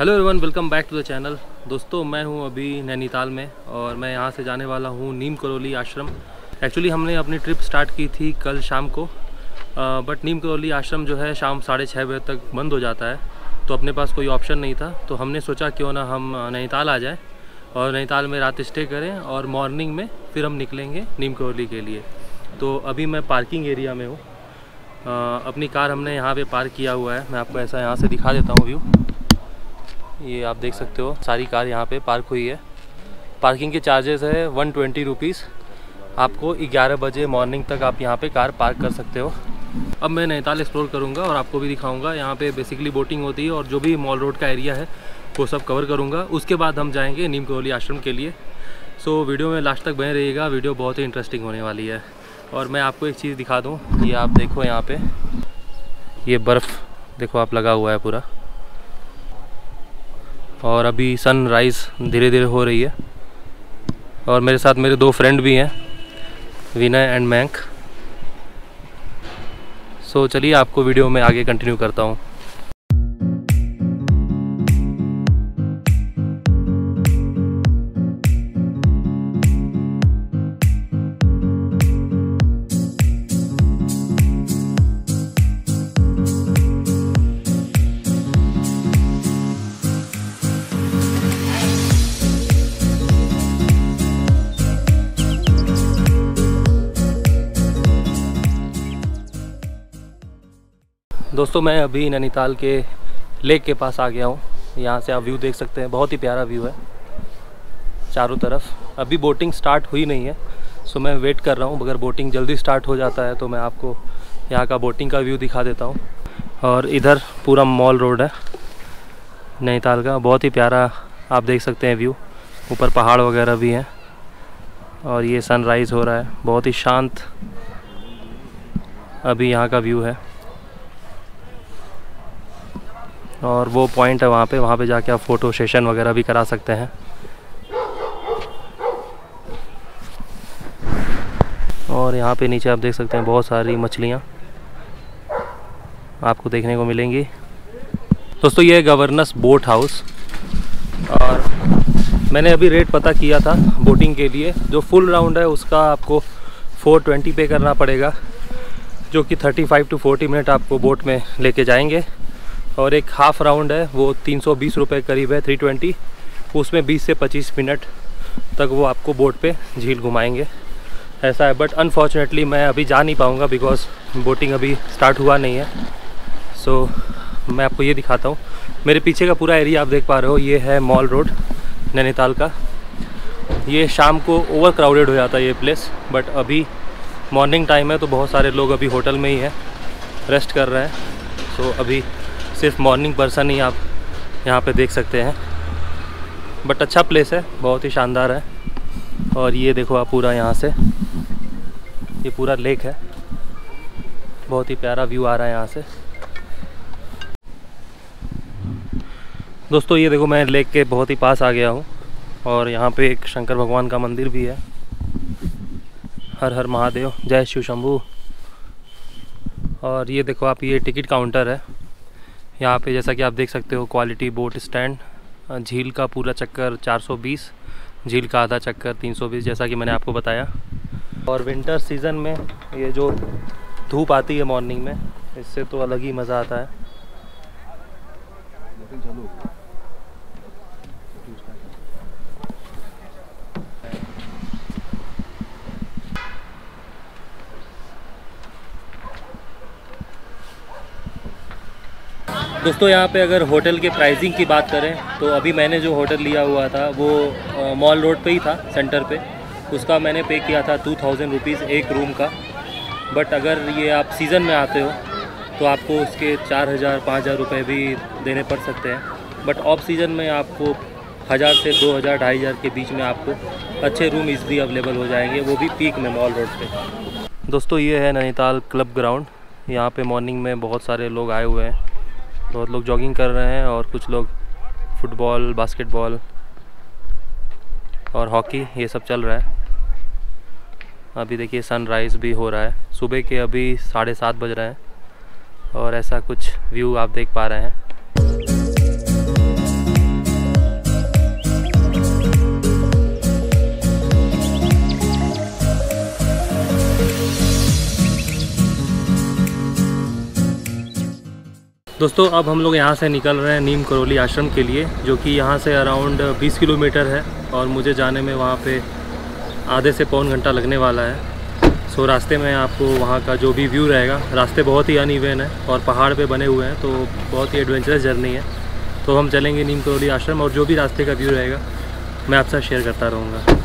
Hello everyone welcome back to the channel दोस्तों मैं हूँ अभी नैनीताल में और मैं यहाँ से जाने वाला हूँ नीम करौली आश्रम। एक्चुअली हमने अपनी ट्रिप स्टार्ट की थी कल शाम को आ, बट नीम करौली आश्रम जो है शाम साढ़े छः बजे तक बंद हो जाता है तो अपने पास कोई ऑप्शन नहीं था। तो हमने सोचा क्यों ना हम नैनीताल आ जाएँ और नैनीताल में रात स्टे करें और मॉर्निंग में फिर हम निकलेंगे नीम करौली के लिए। तो अभी मैं पार्किंग एरिया में हूँ। अपनी कार हमने यहाँ पर पार्क किया हुआ है। मैं आपको ऐसा यहाँ से दिखा देता हूँ व्यू ये आप देख सकते हो, सारी कार यहाँ पे पार्क हुई है। पार्किंग के चार्जेस है वन ट्वेंटी रुपीज़ आपको 11 बजे मॉर्निंग तक आप यहाँ पे कार पार्क कर सकते हो। अब मैं नैनीताल एक्सप्लोर करूँगा और आपको भी दिखाऊँगा। यहाँ पे बेसिकली बोटिंग होती है और जो भी मॉल रोड का एरिया है, वो सब कवर करूँगा। उसके बाद हम जाएँगे नीम करोली आश्रम के लिए। सो वीडियो में लास्ट तक बने रहिएगा। वीडियो बहुत ही इंटरेस्टिंग होने वाली है। और मैं आपको एक चीज़ दिखा दूँ। ये आप देखो यहाँ पे। ये बर्फ़, देखो आप लगा हुआ है पूरा। और अभी सनराइज़ धीरे धीरे हो रही है। और मेरे साथ मेरे दो फ्रेंड भी हैं, विनय एंड मैंक सो चलिए आपको वीडियो में आगे कंटिन्यू करता हूँ। दोस्तों, मैं अभी नैनीताल के लेक के पास आ गया हूँ। यहाँ से आप व्यू देख सकते हैं, बहुत ही प्यारा व्यू है, चारों तरफ़। अभी बोटिंग स्टार्ट हुई नहीं है, सो मैं वेट कर रहा हूँ। अगर बोटिंग जल्दी स्टार्ट हो जाता है तो मैं आपको यहाँ का बोटिंग का व्यू दिखा देता हूँ। और इधर पूरा मॉल रोड है, नैनीताल का। बहुत ही प्यारा आप देख सकते हैं व्यू। ऊपर पहाड़ वगैरह भी हैं, और ये सनराइज़ हो रहा है। बहुत ही शांत अभी यहाँ का व्यू है। और वो पॉइंट है वहाँ पे वहाँ पे जाके आप फ़ोटो सेशन वगैरह भी करा सकते हैं। और यहाँ पे नीचे आप देख सकते हैं बहुत सारी मछलियाँ आपको देखने को मिलेंगी। दोस्तों, ये गवर्नस बोट हाउस और मैंने अभी रेट पता किया था बोटिंग के लिए। जो फुल राउंड है, उसका आपको 420 पे करना पड़ेगा, जो कि 35 टू 40 मिनट आपको बोट में लेके जाएँगे। और एक हाफ़ राउंड है वो तीन सौ बीस रुपये करीब है थ्री ट्वेंटी उसमें बीस से पच्चीस मिनट तक वो आपको बोट पे झील घुमाएँगे। ऐसा है बट अनफॉर्चुनेटली मैं अभी जा नहीं पाऊँगा बिकॉज़ बोटिंग अभी स्टार्ट हुआ नहीं है। सो so, मैं आपको ये दिखाता हूँ। मेरे पीछे का पूरा एरिया आप देख पा रहे हो ये है मॉल रोड नैनीताल का। ये शाम को ओवर क्राउडेड हो जाता है ये प्लेस बट अभी मॉर्निंग टाइम है तो बहुत सारे लोग अभी होटल में ही हैं रेस्ट कर रहे हैं। सो so, अभी सिर्फ़ मॉर्निंग पर्सन ही आप यहाँ पे देख सकते हैं। बट अच्छा प्लेस है, बहुत ही शानदार है। और ये देखो आप पूरा यहाँ से। ये पूरा लेक है। बहुत ही प्यारा व्यू आ रहा है यहाँ से। दोस्तों, ये देखो मैं लेक के बहुत ही पास आ गया हूँ। और यहाँ पे एक शंकर भगवान का मंदिर भी है। हर हर महादेव, जय शिव शंभू। और ये देखो आप, ये टिकट काउंटर है। यहाँ पे जैसा कि आप देख सकते हो क्वालिटी बोट स्टैंड झील का पूरा चक्कर 420 झील का आधा चक्कर 320 जैसा कि मैंने आपको बताया। और विंटर सीज़न में ये जो धूप आती है मॉर्निंग में, इससे तो अलग ही मज़ा आता है। दोस्तों, यहाँ पे अगर होटल के प्राइसिंग की बात करें तो अभी मैंने जो होटल लिया हुआ था, वो मॉल रोड पे ही था, सेंटर पे। उसका मैंने पे किया था टू थाउज़ेंड रुपीज़ एक रूम का। बट अगर ये आप सीज़न में आते हो तो आपको उसके चार हज़ार, पाँच हज़ार रुपये भी देने पड़ सकते हैं। बट ऑफ़ सीज़न में आपको हज़ार से दो हज़ार, ढाई हज़ार के बीच में आपको अच्छे रूम इजली अवेलेबल हो जाएँगे, वो भी पीक में मॉल रोड पे। दोस्तों, ये है नैनीताल क्लब ग्राउंड यहाँ पे मॉर्निंग में बहुत सारे लोग आए हुए हैं। बहुत लोग जॉगिंग कर रहे हैं और कुछ लोग फुटबॉल बास्केटबॉल और हॉकी ये सब चल रहा है। अभी देखिए सनराइज़ भी हो रहा है। सुबह के अभी साढ़े सात बज रहे हैं और ऐसा कुछ व्यू आप देख पा रहे हैं। दोस्तों, अब हम लोग यहाँ से निकल रहे हैं नीम करोली आश्रम के लिए, जो कि यहाँ से अराउंड 20 किलोमीटर है और मुझे जाने में वहाँ पे आधे से पौन घंटा लगने वाला है। सो, रास्ते में आपको वहाँ का जो भी व्यू रहेगा, रास्ते बहुत ही अनइवन है और पहाड़ पे बने हुए हैं तो बहुत ही एडवेंचरस जर्नी है। तो हम चलेंगे नीम करोली आश्रम और जो भी रास्ते का व्यू रहेगा, मैं आपसे शेयर करता रहूँगा।